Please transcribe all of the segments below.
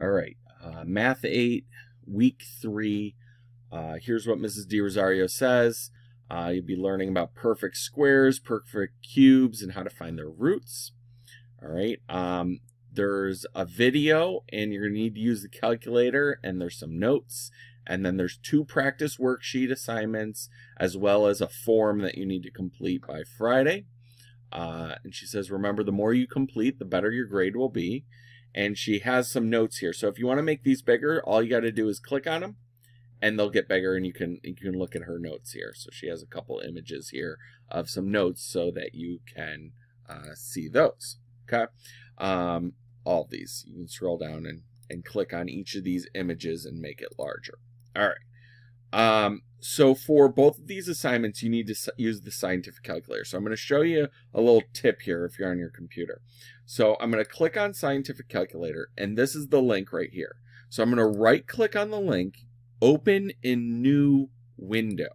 All right, uh, Math 8, Week 3. Uh, here's what Mrs. D. Rosario says. Uh, you'll be learning about perfect squares, perfect cubes, and how to find their roots. All right. Um, there's a video, and you're going to need to use the calculator, and there's some notes. And then there's two practice worksheet assignments, as well as a form that you need to complete by Friday. Uh, and she says, remember, the more you complete, the better your grade will be. And she has some notes here. So if you want to make these bigger, all you got to do is click on them and they'll get bigger and you can you can look at her notes here. So she has a couple images here of some notes so that you can uh, see those okay? Um, all these. You can scroll down and and click on each of these images and make it larger. All right um, so for both of these assignments you need to use the scientific calculator so i'm going to show you a little tip here if you're on your computer so i'm going to click on scientific calculator and this is the link right here so i'm going to right click on the link open in new window.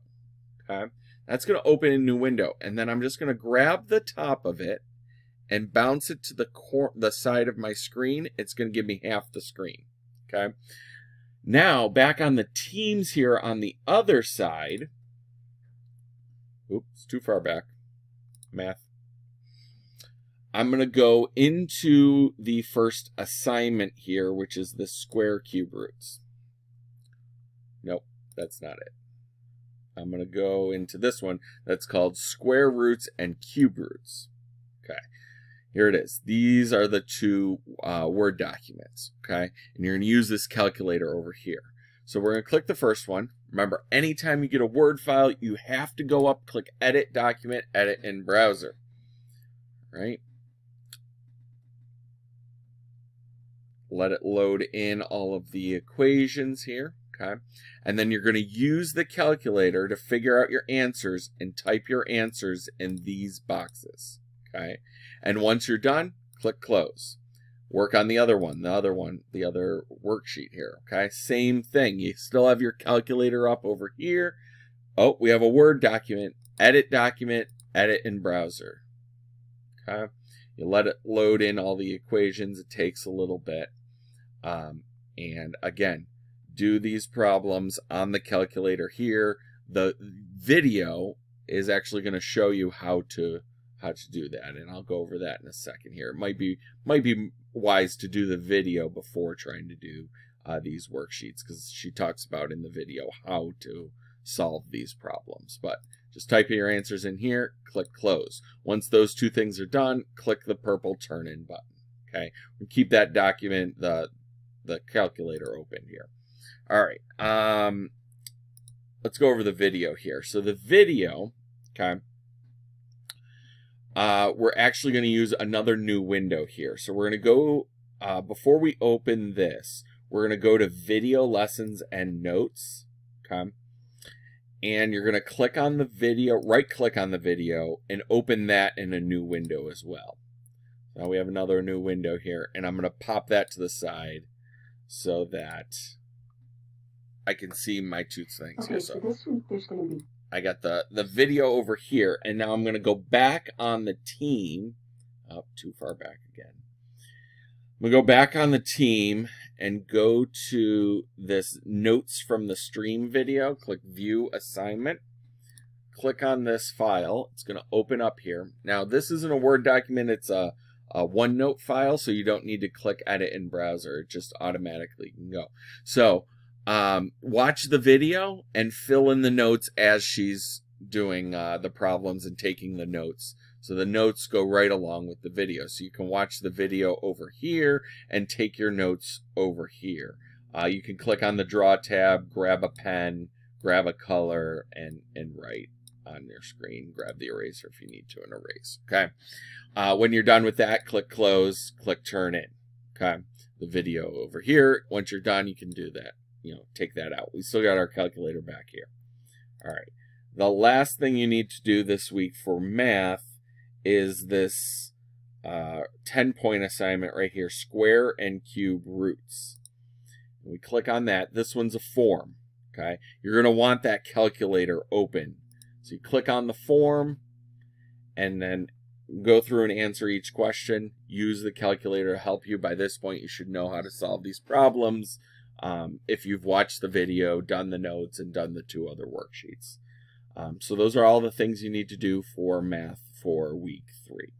Okay. That's going to open a new window. And then I'm just going to grab the top of it and bounce it to the the side of my screen. It's going to give me half the screen. Okay. Now back on the teams here on the other side. Oops, too far back. Math. I'm going to go into the first assignment here, which is the square cube roots. Nope, that's not it. I'm going to go into this one that's called square roots and cube roots. Okay, here it is. These are the two uh, Word documents. Okay, and you're going to use this calculator over here. So we're going to click the first one. Remember, anytime you get a Word file, you have to go up, click Edit Document, Edit in Browser. Right? Let it load in all of the equations here okay? And then you're going to use the calculator to figure out your answers and type your answers in these boxes, okay? And once you're done, click close. Work on the other one, the other one, the other worksheet here, okay? Same thing. You still have your calculator up over here. Oh, we have a Word document. Edit document, edit in browser, okay? You let it load in all the equations. It takes a little bit. Um, and again, do these problems on the calculator here. The video is actually going to show you how to how to do that and I'll go over that in a second here. It might be might be wise to do the video before trying to do uh, these worksheets because she talks about in the video how to solve these problems. But just type in your answers in here, click close. Once those two things are done, click the purple turn in button. Okay, we keep that document, the the calculator open here. All right. Um, let's go over the video here. So the video, okay, uh, we're actually going to use another new window here. So we're going to go, uh, before we open this, we're going to go to video lessons and notes, okay? And you're going to click on the video, right click on the video, and open that in a new window as well. Now we have another new window here, and I'm going to pop that to the side so that I can see my two things okay, here. So, this week there's going to be. I got the the video over here, and now I'm going to go back on the team. Up oh, too far back again. I'm gonna go back on the team and go to this notes from the stream video. Click View Assignment. Click on this file. It's going to open up here. Now, this isn't a Word document. It's a, a OneNote file, so you don't need to click Edit in Browser. It just automatically can go. So um, watch the video and fill in the notes as she's doing uh, the problems and taking the notes. So the notes go right along with the video. So you can watch the video over here and take your notes over here. Uh, you can click on the draw tab, grab a pen, grab a color, and, and write on your screen. Grab the eraser if you need to and erase. Okay. Uh, when you're done with that, click close, click turn in. Okay. The video over here. Once you're done, you can do that you know, take that out. We still got our calculator back here. All right. The last thing you need to do this week for math is this uh, 10 point assignment right here, square and cube roots. we click on that. This one's a form. Okay. You're going to want that calculator open. So you click on the form and then go through and answer each question. Use the calculator to help you. By this point, you should know how to solve these problems um, if you've watched the video, done the notes, and done the two other worksheets. Um, so those are all the things you need to do for math for week three.